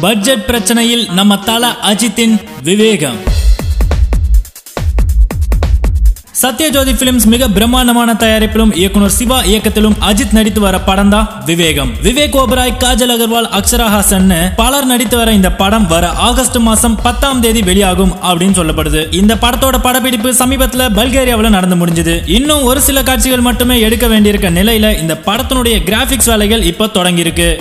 Budget பிரச்சனையில் நம்ம தல அஜித்தின் விவேகம். சத்யஜோதி பிலிம்ஸ் மிக பிரம்மாண்டமான தயாரிப்பிலும் இயக்குனர் சிவா இயக்கத்திலும் அஜித் நடித்து வர படம் தான் விவேகம். விவேக் ஓபராய் காஜல் அகர்வால் அக்ஷரா ஹாசன் பலர் நடித்து வர இந்த படம் வர ஆகஸ்ட் மாசம் பத்தாம் தேதி வெளியாகும் அப்படின்னு சொல்லப்படுது. இந்த படத்தோட படப்பிடிப்பு சமீபத்துல பல்கேரியாவில் நடந்து முடிஞ்சது. இன்னும் ஒரு சில காட்சிகள் மட்டுமே எடுக்க வேண்டியிருக்க நிலையில இந்த படத்தினுடைய கிராபிக்ஸ் வேலைகள் இப்போ தொடங்கியிருக்கு.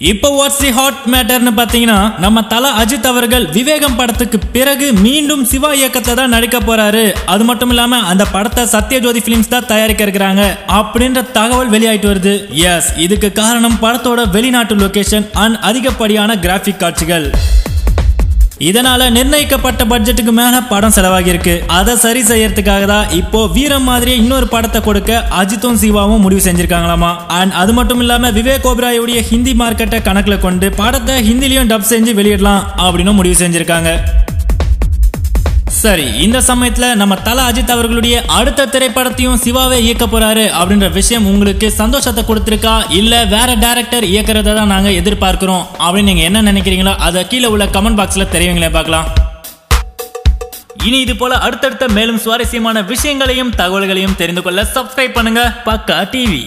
இப்போ வாட்ஸ் தி ஹாட் மேட்டர்னு பார்த்தீங்கன்னா நம்ம தல அஜித் அவர்கள் விவேகம் படத்துக்கு பிறகு மீண்டும் சிவா இயக்கத்தை தான் நடிக்க போறாரு. அது மட்டும் இல்லாம அந்த படத்தை சத்யஜோதி பிலிம்ஸ் தான் தயாரிக்க இருக்கிறாங்க. அப்படின்ற தகவல் வெளியாயிட்டு வருது. எஸ் இதுக்கு காரணம் படத்தோட வெளிநாட்டு லொகேஷன் அண்ட் அதிகப்படியான கிராஃபிக் காட்சிகள். இதனால நிர்ணயிக்கப்பட்ட பட்ஜெட்டுக்கு மேல படம் செலவாகி இருக்கு அதை சரி செய்யறதுக்காக தான் இப்போ வீரம் மாதிரியே இன்னொரு படத்தை கொடுக்க அஜித்தும் சிவாவும் முடிவு செஞ்சிருக்காங்களாமா? அண்ட் அது மட்டும் இல்லாம விவேக் ஓபராயுடைய ஹிந்தி மார்க்கெட்டை கணக்குல கொண்டு படத்தை ஹிந்திலையும் டப் செஞ்சு வெளியிடலாம் அப்படின்னு முடிவு செஞ்சிருக்காங்க. சரி இந்த சமயத்துல நம்ம தல அஜித் அவர்களுடைய அடுத்த திரைப்படத்தையும் சிவாவே இயக்க போறாரு அப்படின்ற விஷயம் உங்களுக்கு சந்தோஷத்தை கொடுத்துருக்கா? இல்ல வேற டேரக்டர் இயக்கிறத தான் நாங்க எதிர்பார்க்கிறோம்? அப்படின்னு நீங்க என்ன நினைக்கிறீங்களோ அதை கீழே உள்ள கமெண்ட் பாக்ஸ்ல தெரியுங்களே பார்க்கலாம். இனி இது போல அடுத்தடுத்த மேலும் சுவாரஸ்யமான விஷயங்களையும் தகவல்களையும் தெரிந்து கொள்ள சப்ஸ்கிரைப் பண்ணுங்க பக்கா டிவி